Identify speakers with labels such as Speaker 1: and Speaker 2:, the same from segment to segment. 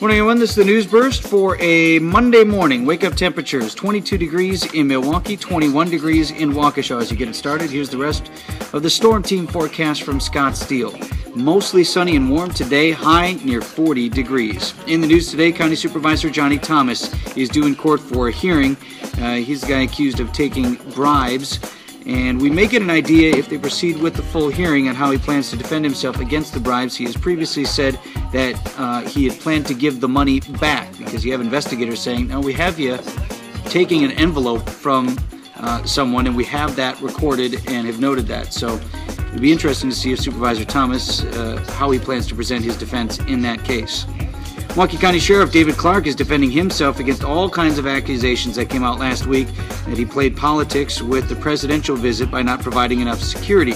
Speaker 1: Morning, everyone. This is the NewsBurst for a Monday morning. Wake up temperatures 22 degrees in Milwaukee, 21 degrees in Waukesha. As you get it started, here's the rest of the storm team forecast from Scott Steele. Mostly sunny and warm today, high near 40 degrees. In the news today, County Supervisor Johnny Thomas is due in court for a hearing. Uh, he's the guy accused of taking bribes and we may get an idea if they proceed with the full hearing on how he plans to defend himself against the bribes. He has previously said that uh, he had planned to give the money back because you have investigators saying, "No, we have you taking an envelope from uh, someone, and we have that recorded and have noted that." So it'd be interesting to see if Supervisor Thomas uh, how he plans to present his defense in that case. Milwaukee County Sheriff David Clarke is defending himself against all kinds of accusations that came out last week that he played politics with the presidential visit by not providing enough security.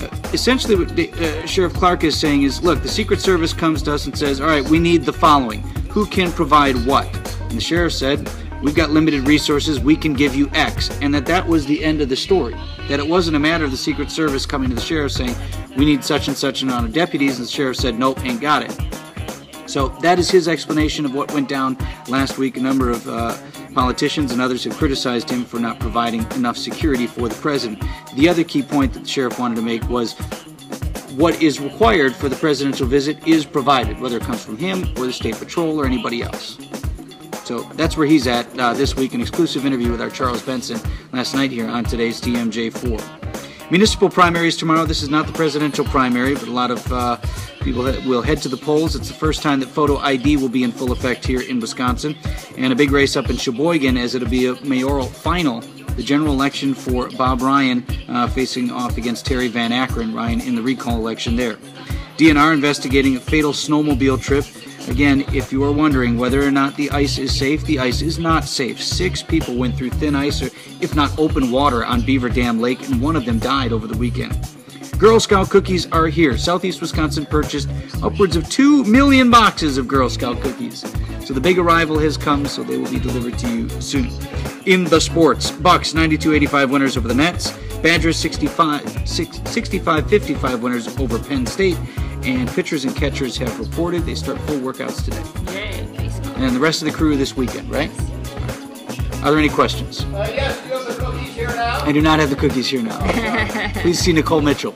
Speaker 1: Uh, essentially, what uh, Sheriff Clarke is saying is look, the Secret Service comes to us and says, all right, we need the following. Who can provide what? And the sheriff said, we've got limited resources, we can give you X. And that that was the end of the story. That it wasn't a matter of the Secret Service coming to the sheriff saying, we need such and such amount of deputies, and the sheriff said, nope, ain't got it. So that is his explanation of what went down last week. A number of uh, politicians and others have criticized him for not providing enough security for the president. The other key point that the sheriff wanted to make was what is required for the presidential visit is provided, whether it comes from him or the state patrol or anybody else. So that's where he's at uh, this week. An exclusive interview with our Charles Benson last night here on today's TMJ4. Municipal primaries tomorrow. This is not the presidential primary, but a lot of uh, People will head to the polls. It's the first time that photo ID will be in full effect here in Wisconsin. And a big race up in Sheboygan as it'll be a mayoral final. The general election for Bob Ryan uh, facing off against Terry Van Akkeren. Ryan in the recall election there. DNR investigating a fatal snowmobile trip. Again, if you are wondering whether or not the ice is safe, the ice is not safe. Six people went through thin ice, or if not open water, on Beaver Dam Lake, and one of them died over the weekend. Girl Scout cookies are here. Southeast Wisconsin purchased upwards of 2 million boxes of Girl Scout cookies. So the big arrival has come, so they will be delivered to you soon. In the sports, Bucks 92-85 winners over the Nets, Badgers 65-55 winners over Penn State, and pitchers and catchers have reported they start full workouts today.
Speaker 2: Yay,
Speaker 1: And the rest of the crew this weekend, right? Are there any questions?
Speaker 3: Uh, yes, do you have the cookies here now?
Speaker 1: I do not have the cookies here now. Please see Nicole Mitchell.